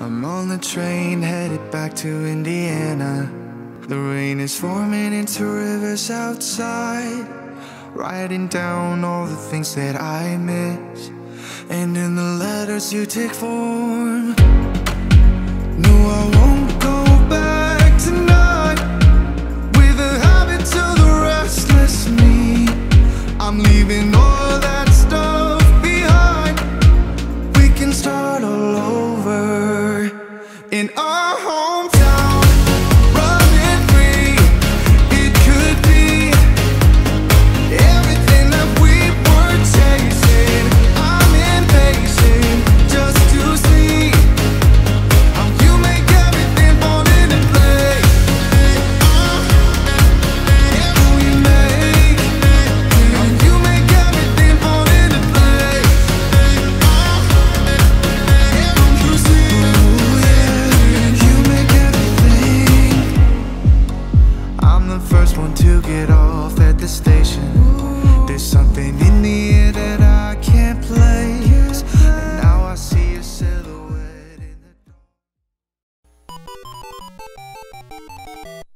I'm on the train headed back to Indiana. The rain is forming into rivers outside. Writing down all the things that I miss. And in the letters you take form. No, I won't go back tonight. With the habits of the restless me. I'm leaving all get off at the station. There's something in the air that I can't place. And now I see your silhouette in the dark.